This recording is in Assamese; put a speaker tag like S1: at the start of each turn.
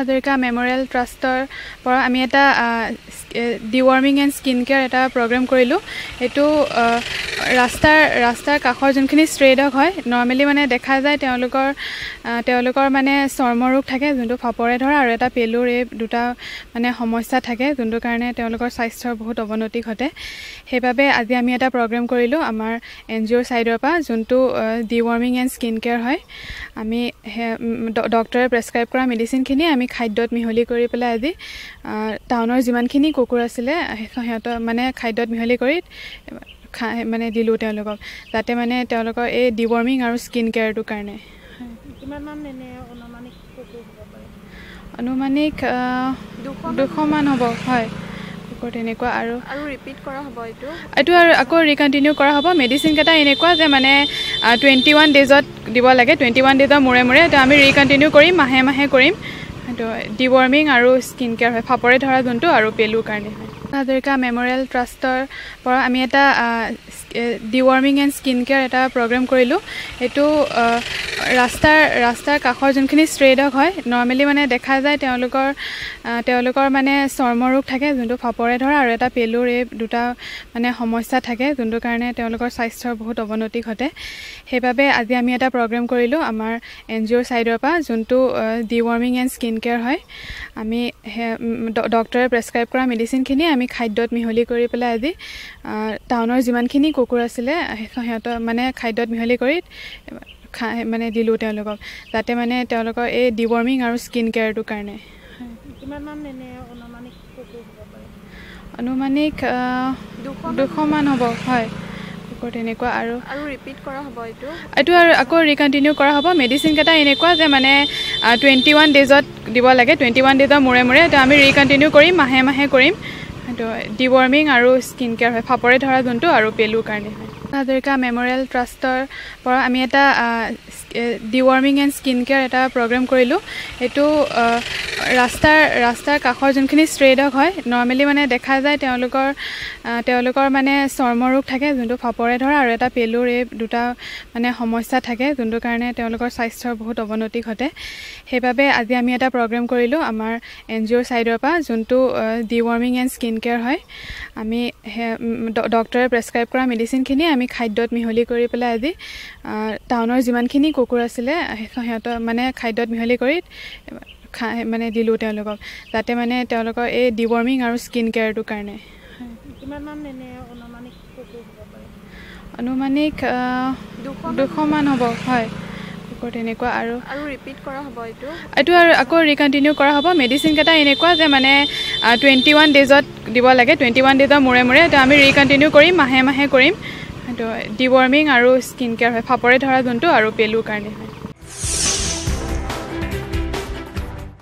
S1: হাজৰিকা মেমৰিয়েল ট্ৰাষ্টৰ পৰা আমি এটা ডিৱাৰ্মিং এণ্ড স্কিন কেয়াৰ এটা প্ৰগ্ৰেম কৰিলোঁ। এইটো ৰাস্তাৰ ৰাস্তাৰ কাষৰ যোনখিনি ষ্ট্ৰে ডগ হয় নৰ্মেলি মানে দেখা যায় তেওঁলোকৰ তেওঁলোকৰ মানে চৰ্মৰোগ থাকে যোনটো ফাপৰে ধৰা আৰু এটা পেলুৰ এই দুটা মানে সমস্যা থাকে যোনটো কাৰণে তেওঁলোকৰ স্বাস্থ্যৰ বহুত অৱনতি ঘটে। সেইবাবে আজি আমি এটা প্ৰগ্ৰেম কৰিলোঁ আমাৰ এন জি অ'ৰ ছাইডৰ পৰা যোনটো ডিৱাৰ্মিং এণ্ড স্কিন কেয়াৰ হয়। আমি ডক্টৰে প্ৰেছক্ৰাইব কৰা মেডিচিনখিনি আমি খাদ্যত মিহলি কৰি পেলাই আজি টাউনৰ যিমানখিনি কুকুৰ আছিলে সিহঁতৰ মানে খাদ্যত মিহলি কৰি খাই মানে দিলোঁ তেওঁলোকক। যাতে মানে তেওঁলোকৰ এই ডিৱৰ্মিং আৰু স্কিন কেয়াৰটোৰ কাৰণে। আনুমানিক দুশমান? হ'ব হয়। কুকুৰ তেনেকুৱা আৰু
S2: ৰিপিট কৰা হ'ব এইটো?
S1: এইটো আৰু আকৌ ৰিকণ্টিনিউ কৰা হ'ব। মেডিচিনকেইটা এনেকুৱা যে মানে টুৱেণ্টি ওৱান ডেজত দিব লাগে। টুৱেণ্টি ওৱান ডেজৰ মূৰে মূৰে তো আমি ৰিকণ্টিনিউ কৰিম মাহে মাহে কৰিম। সেইটো ডিৱৰ্মিং আৰু স্কিন কেয়াৰ হয়। ফাপৰে ধৰা যোনটো আৰু পেলুৰ কাৰণে হয়। হাজৰিকা মেমৰিয়েল ট্ৰাষ্টৰ পৰা আমি এটা ডিৱাৰ্মিং এণ্ড স্কিন কেয়াৰ এটা প্ৰগ্ৰেম কৰিলোঁ। এইটো ৰাস্তাৰ ৰাস্তাৰ কাষৰ যোনখিনি ষ্ট্ৰে ডগ হয় নৰ্মেলি মানে দেখা যায় তেওঁলোকৰ তেওঁলোকৰ মানে চৰ্মৰোগ থাকে যোনটো ফাপৰে ধৰা আৰু এটা পেলুৰ এই দুটা মানে সমস্যা থাকে যোনটো কাৰণে তেওঁলোকৰ স্বাস্থ্যৰ বহুত অৱনতি ঘটে। সেইবাবে আজি আমি এটা প্ৰগ্ৰেম কৰিলোঁ আমাৰ এন জি অ'ৰ ছাইডৰ পৰা যোনটো ডিৱাৰ্মিং এণ্ড স্কিন কেয়াৰ হয়। আমি ডক্টৰে প্ৰেছক্ৰাইব কৰা মেডিচিনখিনি আমি খাদ্যত মিহলি কৰি পেলাই আজি টাউনৰ যিমানখিনি কুকুৰ আছিলে সিহঁতৰ মানে খাদ্যত মিহলি কৰি খাই মানে দিলোঁ তেওঁলোকক। যাতে মানে তেওঁলোকৰ এই ডিৱৰ্মিং আৰু স্কিন কেয়াৰটোৰ কাৰণে। আনুমানিক দুশমান? হ'ব হয়। কুকুৰ তেনেকুৱা আৰু
S2: আৰু ৰিপিট কৰা হ'ব এইটো?
S1: এইটো আৰু আকৌ ৰিকণ্টিনিউ কৰা হ'ব। মেডিচিনকেইটা এনেকুৱা যে মানে টুৱেণ্টি ওৱান ডেজত দিব লাগে। টুৱেণ্টি ওৱান ডেজৰ মূৰে মূৰে তো আমি ৰিকণ্টিনিউ কৰিম মাহে মাহে কৰিম। সেইটো ডিৱৰ্মিং আৰু স্কিন কেয়াৰ হয় ফাপৰে ধৰা যোনটো আৰু পেলুৰ কাৰণে হয়। হাজৰিকা মেমৰিয়েল ট্ৰাষ্টৰ পৰা আমি এটা ডিৱাৰ্মিং এণ্ড স্কিন কেয়াৰ এটা প্ৰগ্ৰেম কৰিলোঁ। এইটো ৰাস্তাৰ ৰাস্তাৰ কাষৰ যোনখিনি ষ্ট্ৰে ডগ হয় নৰ্মেলি মানে দেখা যায় তেওঁলোকৰ তেওঁলোকৰ মানে চৰ্মৰোগ থাকে যোনটো ফাপৰে ধৰা আৰু এটা পেলুৰ এই দুটা মানে সমস্যা থাকে যোনটো কাৰণে তেওঁলোকৰ স্বাস্থ্যৰ বহুত অৱনতি ঘটে। সেইবাবে আজি আমি এটা প্ৰগ্ৰেম কৰিলোঁ আমাৰ এন জি অ'ৰ ছাইডৰ পৰা যোনটো ডিৱাৰ্মিং এণ্ড স্কিন কেয়াৰ হয়। আমি ডক্টৰে প্ৰেছক্ৰাইব কৰা মেডিচিনখিনি আমি খাদ্যত মিহলি কৰি পেলাই আজি টাউনৰ যিমানখিনি কুকুৰ আছিলে সিহঁতৰ মানে খাদ্যত মিহলি কৰি খাই মানে দিলোঁ তেওঁলোকক। যাতে মানে তেওঁলোকৰ এই ডিৱৰ্মিং আৰু স্কিন কেয়াৰটোৰ কাৰণে। আনুমানিক দুশমান? হ'ব হয়। কুকুৰ তেনেকুৱা
S2: আৰু ৰিপিট কৰা হ'ব এইটো?
S1: এইটো আৰু আকৌ ৰিকণ্টিনিউ কৰা হ'ব। মেডিচিনকেইটা এনেকুৱা যে মানে টুৱেণ্টি ওৱান ডেজত দিব লাগে। টুৱেণ্টি ওৱান ডেজৰ মূৰে মূৰে তো আমি ৰিকণ্টিনিউ কৰিম মাহে মাহে কৰিম। সেইটো ডিৱৰ্মিং আৰু স্কিন কেয়াৰ হয়। ফাপৰে ধৰা যোনটো আৰু পেলুৰ কাৰণে হয়।